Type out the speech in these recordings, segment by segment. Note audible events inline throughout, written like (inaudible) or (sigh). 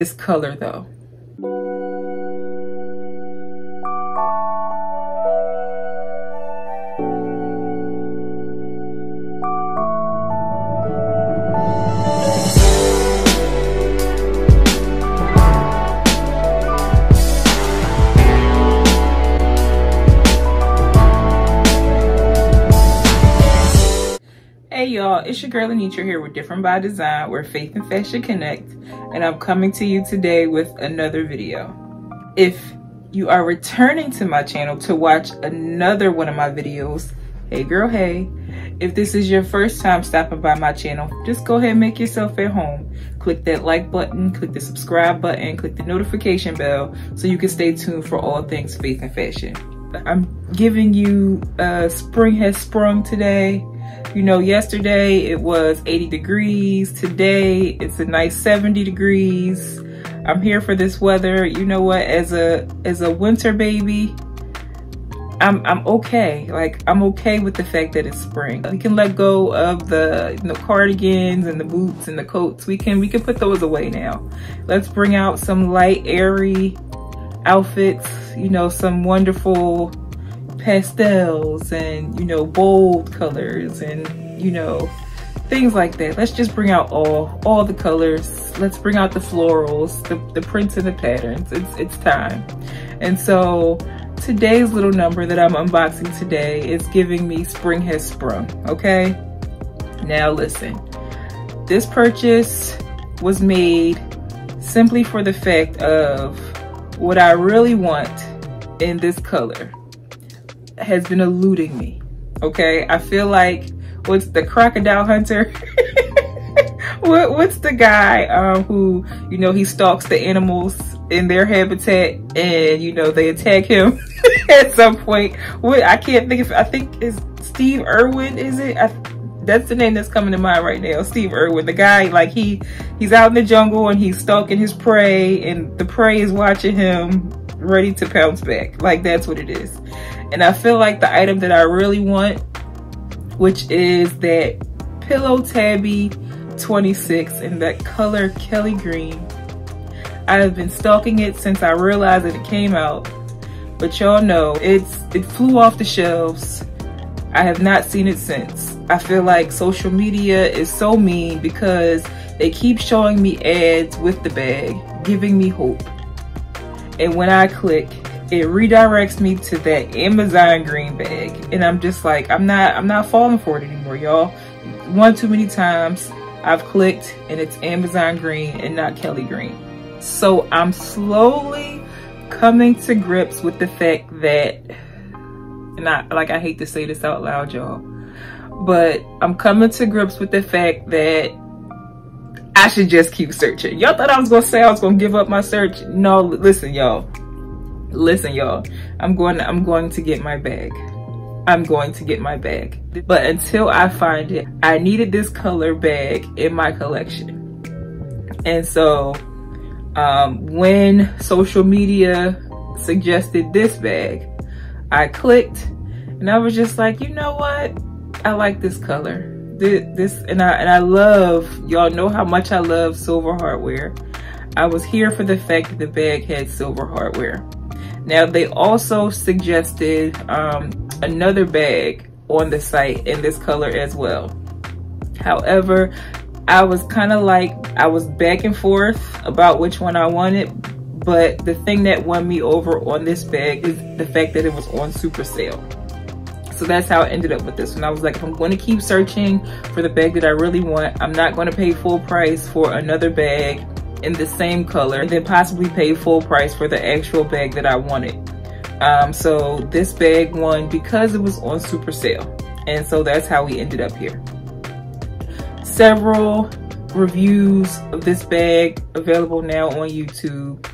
this color though. Hey y'all, it's your girl Annitra here with Different by Design where faith and fashion connect and I'm coming to you today with another video. If you are returning to my channel to watch another one of my videos, hey girl, hey. If this is your first time stopping by my channel, just go ahead and make yourself at home. Click that like button, click the subscribe button, click the notification bell so you can stay tuned for all things faith and fashion. I'm giving you uh, Spring Has Sprung today. You know, yesterday it was 80 degrees. Today it's a nice 70 degrees. I'm here for this weather. You know what? As a as a winter baby, I'm I'm okay. Like I'm okay with the fact that it's spring. We can let go of the you know, cardigans and the boots and the coats. We can we can put those away now. Let's bring out some light, airy outfits. You know, some wonderful pastels and, you know, bold colors and, you know, things like that. Let's just bring out all, all the colors. Let's bring out the florals, the, the prints and the patterns. It's, it's time. And so today's little number that I'm unboxing today is giving me spring has sprung, okay? Now listen, this purchase was made simply for the fact of what I really want in this color has been eluding me. Okay, I feel like what's the crocodile hunter? (laughs) what, what's the guy um, who you know he stalks the animals in their habitat and you know they attack him (laughs) at some point? What I can't think of. I think is Steve Irwin. Is it? I, that's the name that's coming to mind right now. Steve Irwin, the guy like he he's out in the jungle and he's stalking his prey and the prey is watching him ready to pounce back. Like that's what it is. And I feel like the item that I really want, which is that Pillow Tabby 26 in that color Kelly Green. I have been stalking it since I realized that it came out. But y'all know, it's it flew off the shelves. I have not seen it since. I feel like social media is so mean because they keep showing me ads with the bag, giving me hope. And when I click, it redirects me to that Amazon green bag. And I'm just like, I'm not, I'm not falling for it anymore, y'all. One too many times I've clicked and it's Amazon green and not Kelly green. So I'm slowly coming to grips with the fact that, and I, like, I hate to say this out loud, y'all, but I'm coming to grips with the fact that I should just keep searching. Y'all thought I was gonna say I was gonna give up my search. No, listen, y'all. Listen y'all. I'm going to, i'm going to get my bag. I'm going to get my bag. But until i find it i needed this color bag in my collection. And so um, when social media suggested this bag i clicked and i was just like you know what? I like this color this, and i and i love y'all know how much i love silver hardware i was here for the fact that the bag had silver hardware now they also suggested um, another bag on the site in this color as well. However, I was kind of like, I was back and forth about which one I wanted, but the thing that won me over on this bag is the fact that it was on super sale. So that's how I ended up with this one. I was like, if I'm going to keep searching for the bag that I really want, I'm not going to pay full price for another bag in the same color and then possibly pay full price for the actual bag that I wanted. Um, so this bag won because it was on super sale. And so that's how we ended up here. Several reviews of this bag available now on YouTube.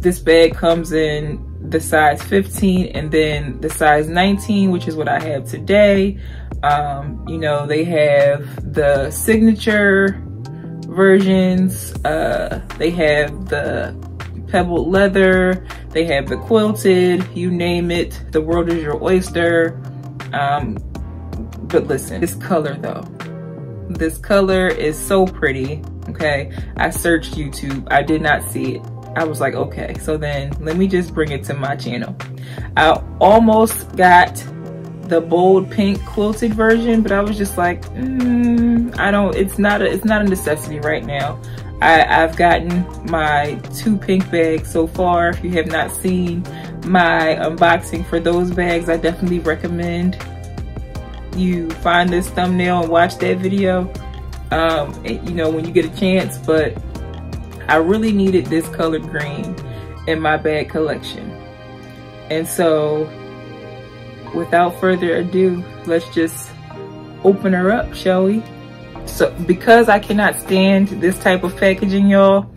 This bag comes in the size 15 and then the size 19, which is what I have today. Um, you know, they have the signature versions. Uh, they have the pebbled leather, they have the quilted, you name it. The world is your oyster. Um, but listen, this color though, this color is so pretty, okay? I searched YouTube, I did not see it. I was like, okay, so then let me just bring it to my channel. I almost got the bold pink quilted version, but I was just like, mm, I don't, it's not a, it's not a necessity right now. I, I've gotten my two pink bags so far. If you have not seen my unboxing for those bags, I definitely recommend you find this thumbnail and watch that video, um, you know, when you get a chance, but I really needed this color green in my bag collection. And so without further ado, let's just open her up, shall we? So because I cannot stand this type of packaging, y'all,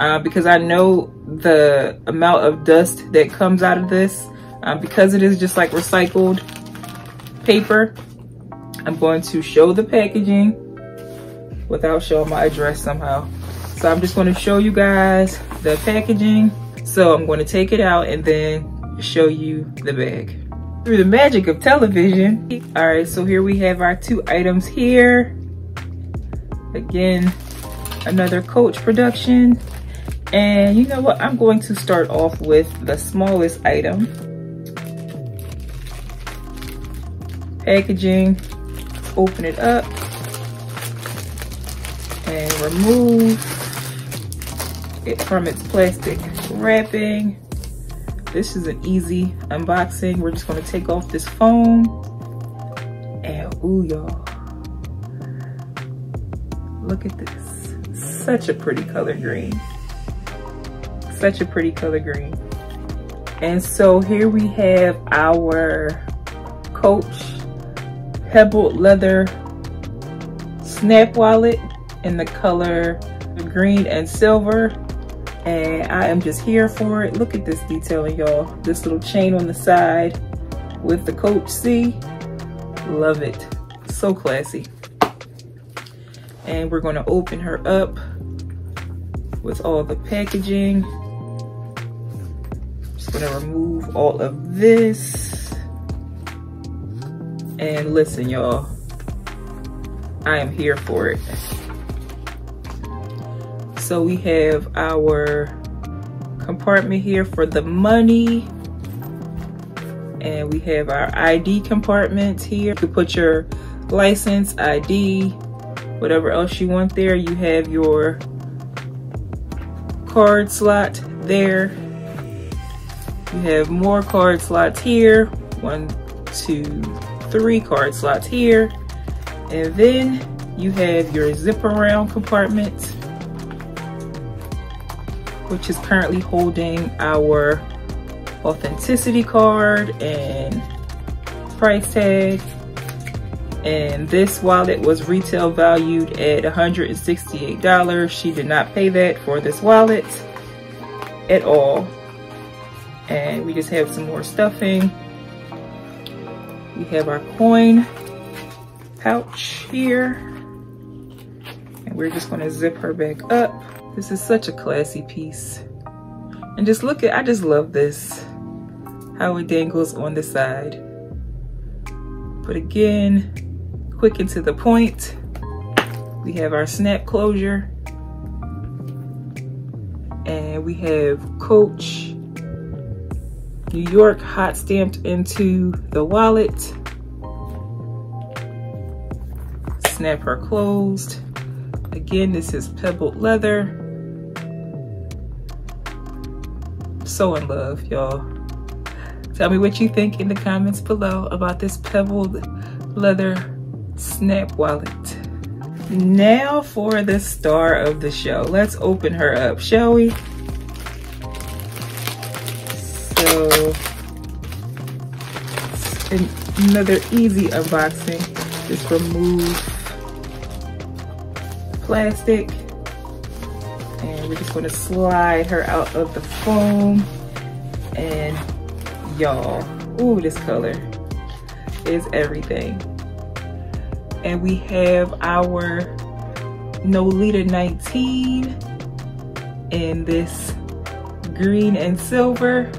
uh, because I know the amount of dust that comes out of this, uh, because it is just like recycled paper, I'm going to show the packaging without showing my address somehow. So I'm just going to show you guys the packaging. So I'm going to take it out and then show you the bag through the magic of television. All right, so here we have our two items here. Again, another Coach production. And you know what? I'm going to start off with the smallest item. Packaging, open it up and remove it from its plastic wrapping. This is an easy unboxing. We're just gonna take off this foam. And ooh, y'all. Look at this. Such a pretty color green. Such a pretty color green. And so here we have our Coach Pebbled Leather Snap Wallet in the color green and silver and I am just here for it. Look at this detailing, y'all. This little chain on the side with the Coach C. Love it. So classy. And we're gonna open her up with all the packaging. Just gonna remove all of this. And listen, y'all, I am here for it. So we have our compartment here for the money. And we have our ID compartment here. Can put your license, ID, whatever else you want there. You have your card slot there. You have more card slots here. One, two, three card slots here. And then you have your zip around compartment which is currently holding our authenticity card and price tag. And this wallet was retail valued at $168. She did not pay that for this wallet at all. And we just have some more stuffing. We have our coin pouch here. And we're just gonna zip her back up. This is such a classy piece. And just look at, I just love this. How it dangles on the side. But again, quick and to the point. We have our snap closure. And we have Coach New York hot stamped into the wallet. Snap her closed. Again, this is pebbled leather. so in love, y'all. Tell me what you think in the comments below about this pebbled leather snap wallet. Now for the star of the show. Let's open her up, shall we? So, another easy unboxing. Just remove plastic And we're just gonna slide her out of the foam. And y'all, ooh, this color is everything. And we have our Nolita 19 in this green and silver.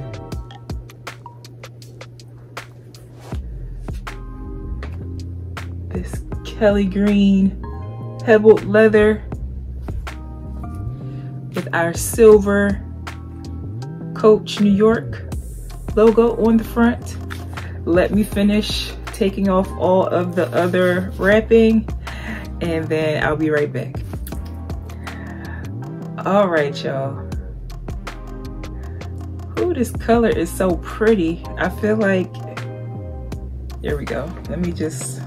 This Kelly green pebbled leather with our silver Coach New York logo on the front. Let me finish taking off all of the other wrapping and then I'll be right back. All right, y'all. Ooh, this color is so pretty. I feel like, there we go. Let me just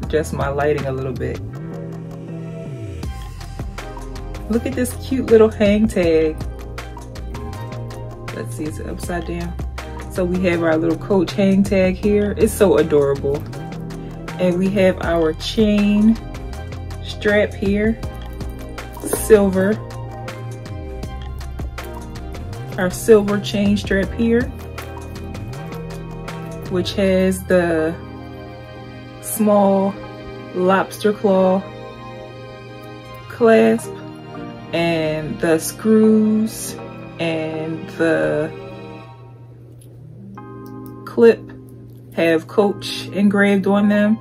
adjust my lighting a little bit. Look at this cute little hang tag. Let's see, is it upside down? So we have our little coach hang tag here. It's so adorable. And we have our chain strap here, silver. Our silver chain strap here, which has the small lobster claw clasp and the screws and the clip have coach engraved on them.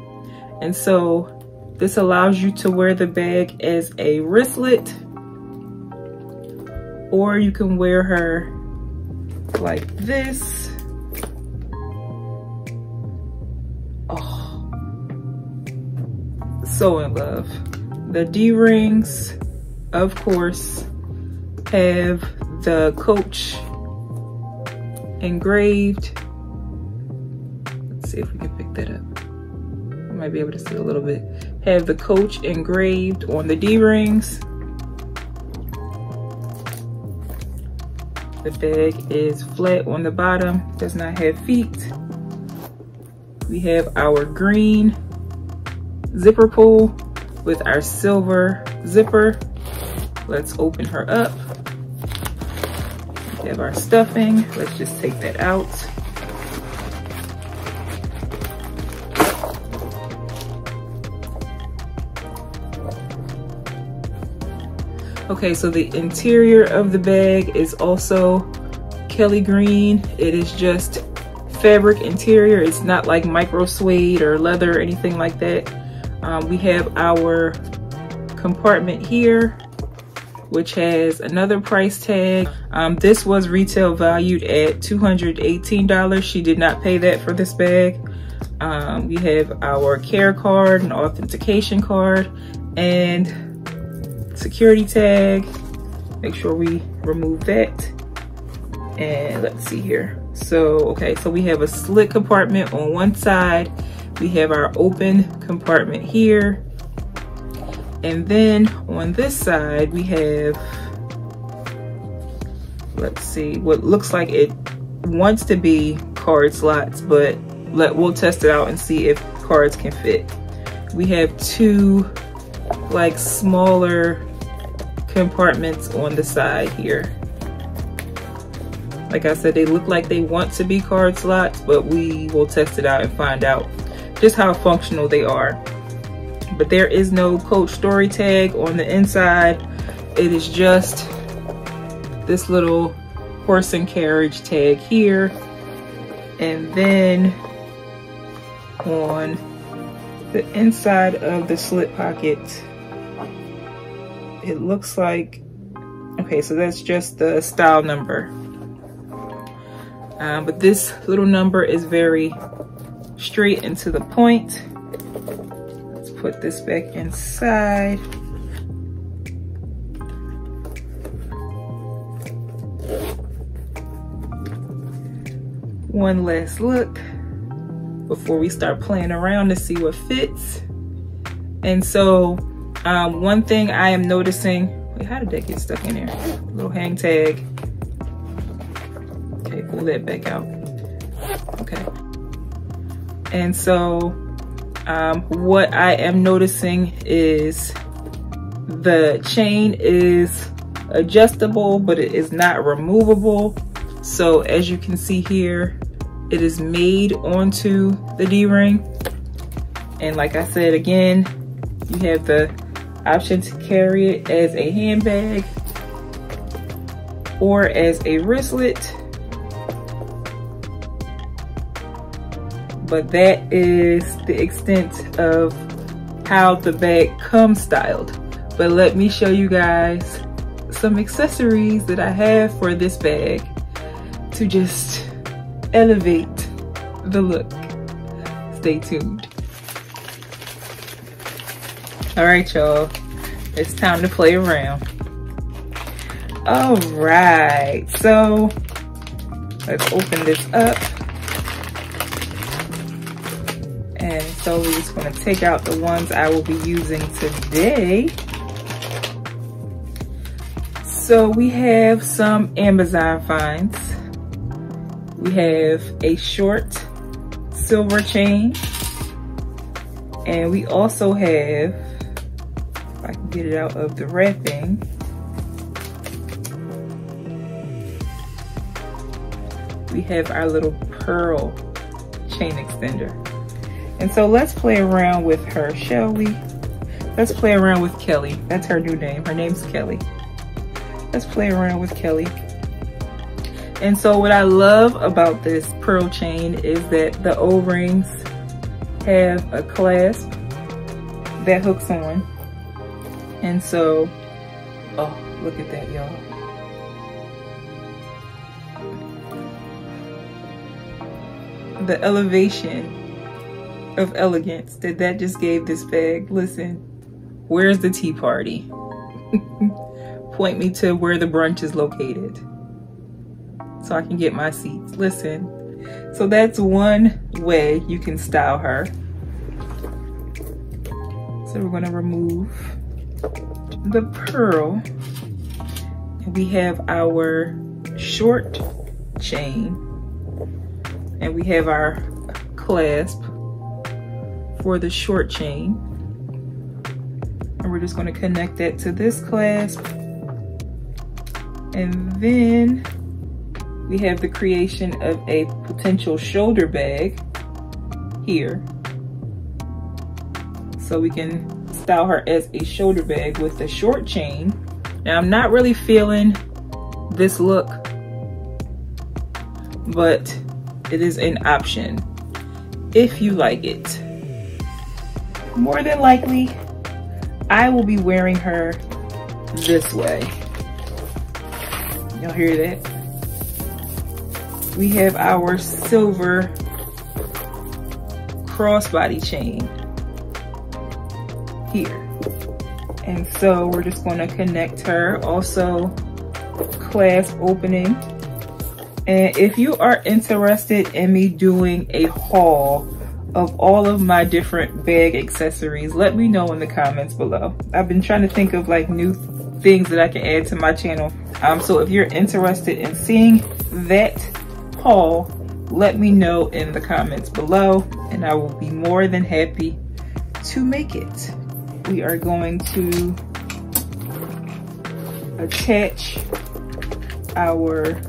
And so this allows you to wear the bag as a wristlet or you can wear her like this. Oh so in love. The d-rings of course, have the coach engraved. Let's see if we can pick that up. Might be able to see a little bit. Have the coach engraved on the D-rings. The bag is flat on the bottom, does not have feet. We have our green zipper pull with our silver zipper Let's open her up. We have our stuffing. Let's just take that out. Okay, so the interior of the bag is also Kelly green. It is just fabric interior. It's not like micro suede or leather or anything like that. Um, we have our compartment here which has another price tag. Um, this was retail valued at $218. She did not pay that for this bag. Um, we have our care card and authentication card and security tag. Make sure we remove that. And let's see here. So, okay, so we have a slit compartment on one side. We have our open compartment here. And then on this side, we have, let's see, what looks like it wants to be card slots, but let we'll test it out and see if cards can fit. We have two like smaller compartments on the side here. Like I said, they look like they want to be card slots, but we will test it out and find out just how functional they are but there is no coach story tag on the inside. It is just this little horse and carriage tag here. And then on the inside of the slip pocket, it looks like, okay, so that's just the style number. Um, but this little number is very straight and to the point put this back inside. One last look before we start playing around to see what fits. And so um, one thing I am noticing, wait, how did that get stuck in there? Little hang tag. Okay, pull that back out. Okay. And so um, what I am noticing is the chain is adjustable, but it is not removable. So as you can see here, it is made onto the D-ring. And like I said, again, you have the option to carry it as a handbag or as a wristlet. But that is the extent of how the bag comes styled. But let me show you guys some accessories that I have for this bag to just elevate the look. Stay tuned. All right, y'all, it's time to play around. All right, so let's open this up. So we're just gonna take out the ones I will be using today. So we have some Amazon finds. We have a short silver chain. And we also have, if I can get it out of the wrapping, we have our little pearl chain extender. And so let's play around with her, shall we? Let's play around with Kelly. That's her new name. Her name's Kelly. Let's play around with Kelly. And so what I love about this pearl chain is that the O-rings have a clasp that hooks on. And so, oh, look at that, y'all. The elevation of elegance that that just gave this bag. Listen, where's the tea party? (laughs) Point me to where the brunch is located so I can get my seats. Listen, so that's one way you can style her. So we're gonna remove the pearl. We have our short chain and we have our clasp for the short chain. And we're just gonna connect that to this clasp. And then we have the creation of a potential shoulder bag here. So we can style her as a shoulder bag with the short chain. Now I'm not really feeling this look, but it is an option if you like it more than likely, I will be wearing her this way. Y'all hear that? We have our silver crossbody chain here. And so we're just gonna connect her. Also, clasp opening. And if you are interested in me doing a haul of all of my different bag accessories, let me know in the comments below. I've been trying to think of like new things that I can add to my channel. Um, so if you're interested in seeing that haul, let me know in the comments below and I will be more than happy to make it. We are going to attach our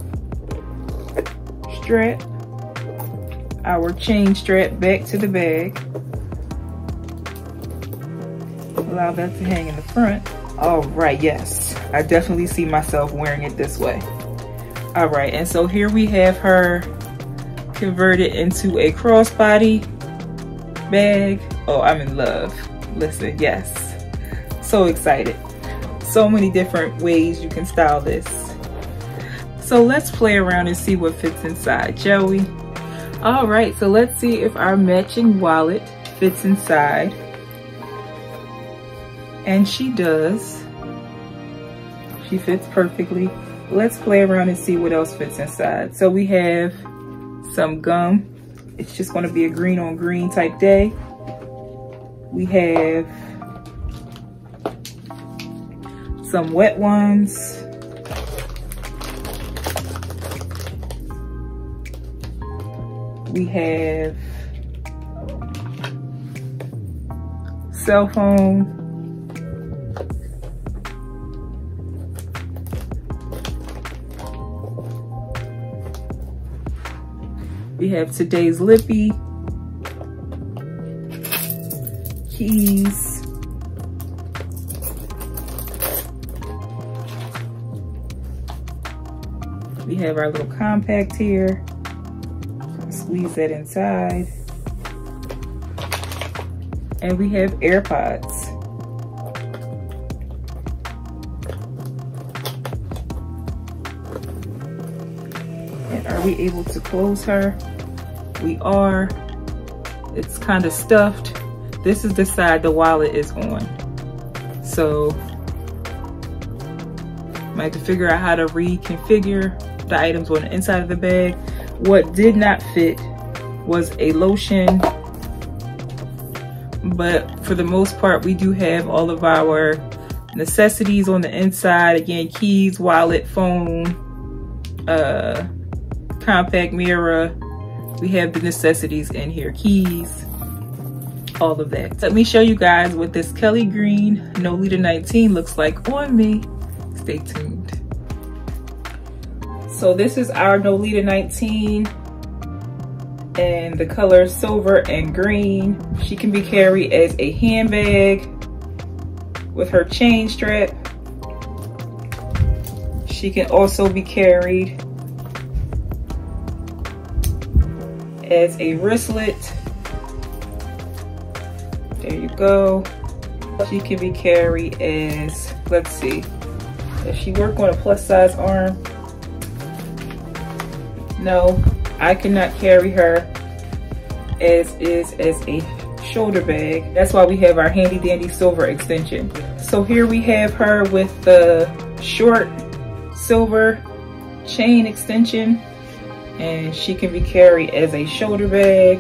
strap our chain strap back to the bag. Allow that to hang in the front. All right, yes, I definitely see myself wearing it this way. All right, and so here we have her converted into a crossbody bag. Oh, I'm in love. Listen, yes, so excited. So many different ways you can style this. So let's play around and see what fits inside, shall we? All right, so let's see if our matching wallet fits inside. And she does. She fits perfectly. Let's play around and see what else fits inside. So we have some gum. It's just gonna be a green on green type day. We have some wet ones. We have cell phone. We have today's lippy. Keys. We have our little compact here squeeze that inside. And we have AirPods. And are we able to close her? We are. It's kind of stuffed. This is the side the wallet is on. So I have to figure out how to reconfigure the items on the inside of the bag what did not fit was a lotion, but for the most part, we do have all of our necessities on the inside. Again, keys, wallet, phone, uh, compact mirror. We have the necessities in here, keys, all of that. Let me show you guys what this Kelly Green Nolita 19 looks like on me stay tuned. So this is our Nolita 19 and the color silver and green. She can be carried as a handbag with her chain strap. She can also be carried as a wristlet. There you go. She can be carried as, let's see, does she work on a plus size arm? No, I cannot carry her as is as a shoulder bag. That's why we have our handy dandy silver extension. So here we have her with the short silver chain extension and she can be carried as a shoulder bag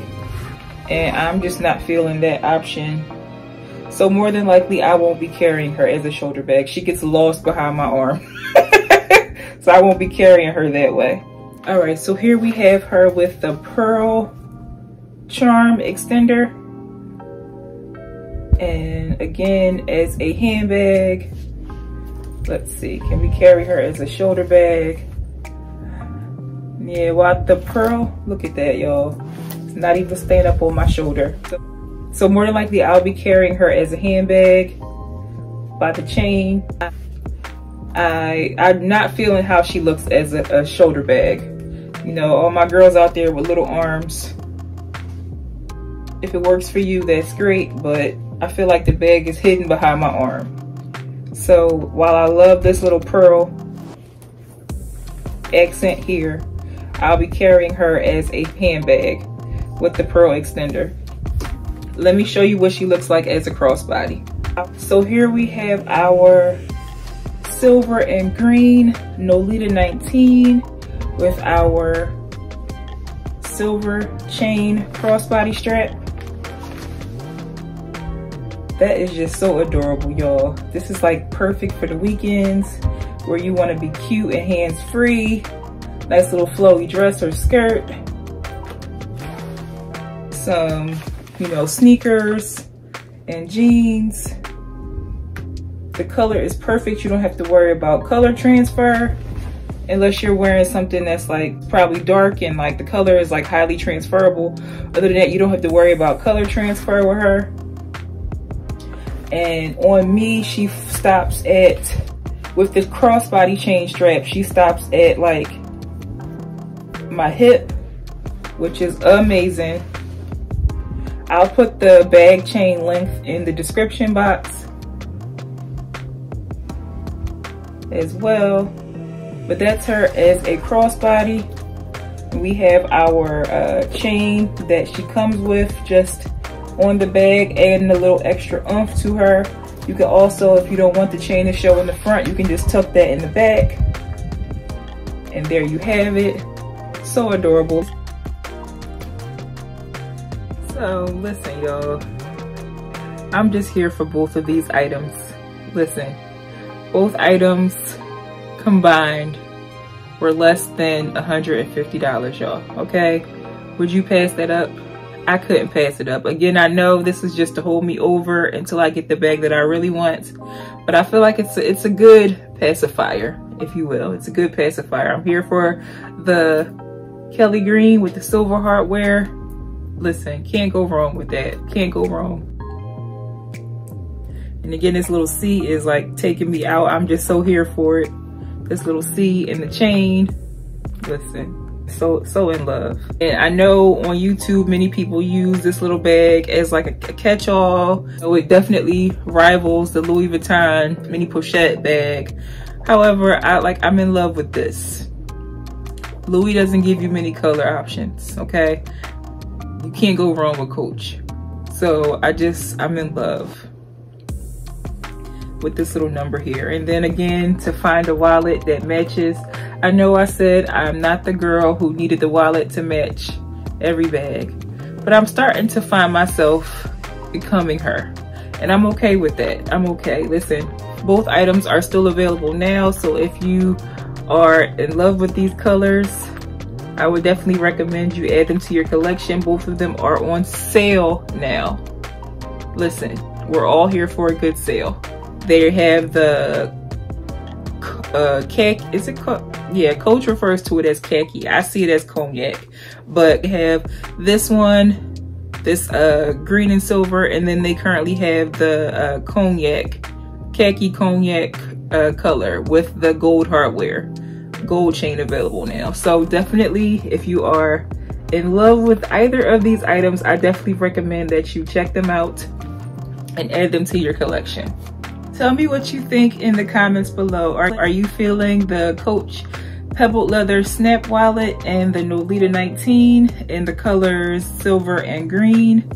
and I'm just not feeling that option so more than likely, I won't be carrying her as a shoulder bag. She gets lost behind my arm. (laughs) so I won't be carrying her that way. All right, so here we have her with the Pearl Charm Extender. And again, as a handbag. Let's see, can we carry her as a shoulder bag? Yeah, what the Pearl, look at that, y'all. It's not even staying up on my shoulder. So more than likely I'll be carrying her as a handbag by the chain. I, I'm not feeling how she looks as a, a shoulder bag. You know, all my girls out there with little arms. If it works for you, that's great, but I feel like the bag is hidden behind my arm. So while I love this little pearl accent here, I'll be carrying her as a handbag with the pearl extender let me show you what she looks like as a crossbody. So here we have our silver and green Nolita 19 with our silver chain crossbody strap. That is just so adorable, y'all. This is like perfect for the weekends where you wanna be cute and hands-free. Nice little flowy dress or skirt. Some you know, sneakers and jeans. The color is perfect. You don't have to worry about color transfer unless you're wearing something that's like probably dark and like the color is like highly transferable. Other than that, you don't have to worry about color transfer with her. And on me, she stops at, with the crossbody chain strap, she stops at like my hip, which is amazing. I'll put the bag chain length in the description box as well. But that's her as a crossbody. We have our uh, chain that she comes with just on the bag, adding a little extra oomph to her. You can also, if you don't want the chain to show in the front, you can just tuck that in the back. And there you have it. So adorable. So listen, y'all. I'm just here for both of these items. Listen, both items combined were less than $150, y'all, okay? Would you pass that up? I couldn't pass it up. Again, I know this is just to hold me over until I get the bag that I really want, but I feel like it's a, it's a good pacifier, if you will. It's a good pacifier. I'm here for the Kelly Green with the silver hardware listen, can't go wrong with that. Can't go wrong. And again, this little C is like taking me out. I'm just so here for it. This little C in the chain. Listen, so, so in love. And I know on YouTube, many people use this little bag as like a, a catch-all. So it definitely rivals the Louis Vuitton mini pochette bag. However, I like, I'm in love with this. Louis doesn't give you many color options, okay? You can't go wrong with Coach. So I just, I'm in love with this little number here. And then again, to find a wallet that matches. I know I said I'm not the girl who needed the wallet to match every bag, but I'm starting to find myself becoming her. And I'm okay with that. I'm okay. Listen, both items are still available now. So if you are in love with these colors, I would definitely recommend you add them to your collection. Both of them are on sale now. Listen, we're all here for a good sale. They have the uh, khaki, is it? Yeah, Coach refers to it as khaki. I see it as cognac, but have this one, this uh, green and silver, and then they currently have the uh, cognac, khaki cognac uh, color with the gold hardware, gold chain available now. So definitely if you are in love with either of these items, I definitely recommend that you check them out and add them to your collection. Tell me what you think in the comments below. Are, are you feeling the Coach Pebbled Leather Snap Wallet and the Nolita 19 in the colors silver and green?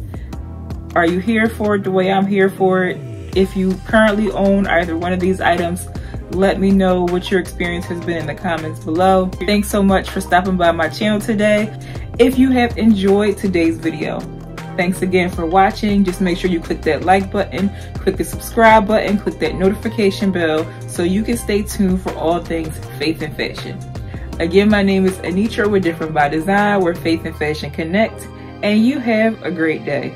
Are you here for it the way I'm here for it? If you currently own either one of these items, let me know what your experience has been in the comments below. Thanks so much for stopping by my channel today. If you have enjoyed today's video, Thanks again for watching. Just make sure you click that like button, click the subscribe button, click that notification bell so you can stay tuned for all things faith and fashion. Again, my name is Annitra with Different by Design, where faith and fashion connect, and you have a great day.